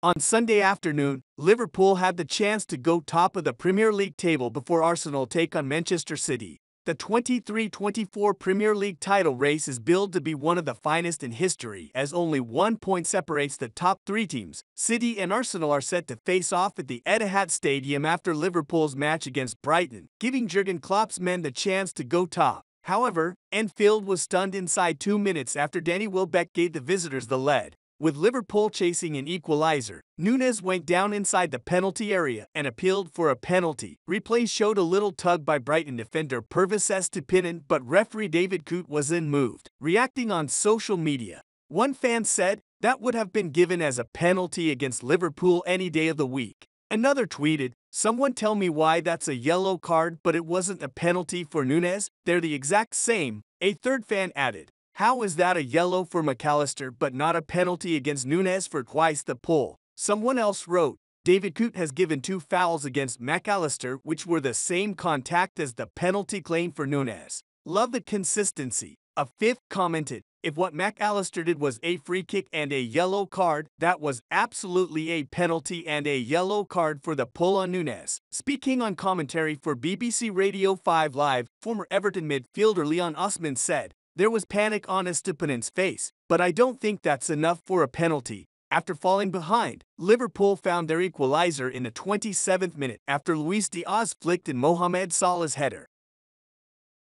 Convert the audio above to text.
On Sunday afternoon, Liverpool had the chance to go top of the Premier League table before Arsenal take on Manchester City. The 23-24 Premier League title race is billed to be one of the finest in history as only one point separates the top three teams. City and Arsenal are set to face off at the Etihad Stadium after Liverpool's match against Brighton, giving Jurgen Klopp's men the chance to go top. However, Anfield was stunned inside two minutes after Danny Welbeck gave the visitors the lead. With Liverpool chasing an equalizer, Nunez went down inside the penalty area and appealed for a penalty. Replay showed a little tug by Brighton defender Pervis Estupiñán, but referee David Coote was unmoved. Reacting on social media, one fan said that would have been given as a penalty against Liverpool any day of the week. Another tweeted, Someone tell me why that's a yellow card but it wasn't a penalty for Nunez? They're the exact same. A third fan added, how is that a yellow for Mac Allister but not a penalty against Nunez for twice the pull? Someone else wrote, David Coote has given two fouls against Mac Allister which were the same contact as the penalty claim for Nunez. Love the consistency. A fifth commented, if what Mac Allister did was a free kick and a yellow card, that was absolutely a penalty and a yellow card for the pull on Nunez. Speaking on commentary for BBC Radio 5 Live, former Everton midfielder Leon Osman said, there was panic on Estupiñán's face, but I don't think that's enough for a penalty. After falling behind, Liverpool found their equalizer in the 27th minute after Luis Diaz flicked in Mohamed Salah's header.